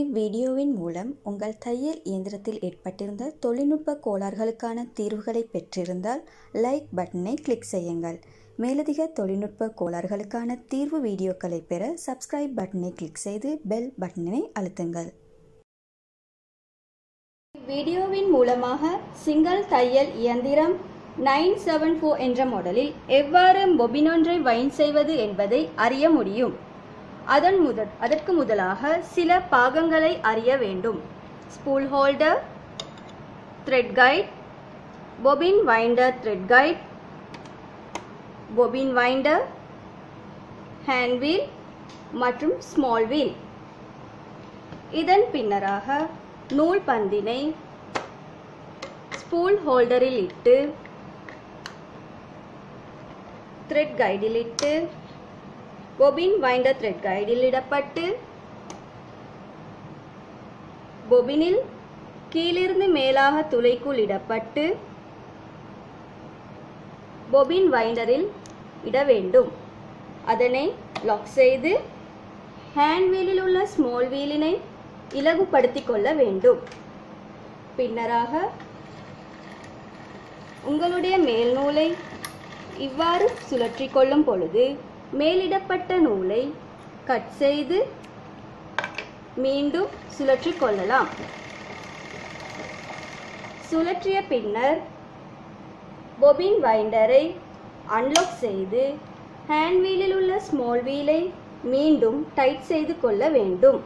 இவ்வீடியோவின் மூலம் உங்கள் தையல் இயந்திரத்தில் ஏற்பட்டிருந்த தொழில்நுட்ப கோளாறுகளுக்கான தீர்வுகளை பெற்றிருந்தால் லைக் பட்டனை கிளிக் செய்யுங்கள். மேலதிக தொழில்நுட்ப கோளாறுகளுக்கான தீர்வு வீடியோக்களை பெற சப்ஸ்கிரைப் பட்டனை கிளிக் செய்து பெல் பட்டனை அழுத்துங்கள். வீடியோவின் மூலமாக சிங்கிள் தையல் இயந்திரம் நைன் செவன் ஃபோர் என்ற மாடலில் எவ்வாறு பொபினொன்றை வைன் செய்வது என்பதை அறிய முடியும். அதன் முதல் அதற்கு முதலாக சில பாகங்களை அறிய வேண்டும். Spool holder thread guide bobbin winder thread guide bobbin winder hand wheel மற்றும் ஸ்மால் வீல் இதன் பின்னராக நூல் பந்தினை ஸ்பூல் ஹோல்டரில் இட்டு த்ரெட் கைடில் இட்டு பொபின் வைண்டர் த்ரெட் கைடில் இடப்பட்டு பொபினில் கீழிருந்து மேலாக துளைக்குள் இடப்பட்டு பொபின் வைண்டரில் இட வேண்டும். அதனை லாக் செய்து ஹேண்ட் வீலில் உள்ள ஸ்மால் வீலினை இலகுபடுத்திக் கொள்ள வேண்டும். பின்னராக உங்களுடைய மேல் நூலை இவ்வாறு சுழற்றி கொள்ளும் பொழுது மேலிடப்பட்ட நூலை கட் செய்து மீண்டும் சுழற்றி கொள்ளலாம். சுழற்றிய பின்னர் பொபின் வைண்டரை அன்லாக் செய்து ஹேண்ட் வீலில் உள்ள ஸ்மால் வீலை மீண்டும் டைட் செய்து கொள்ள வேண்டும்.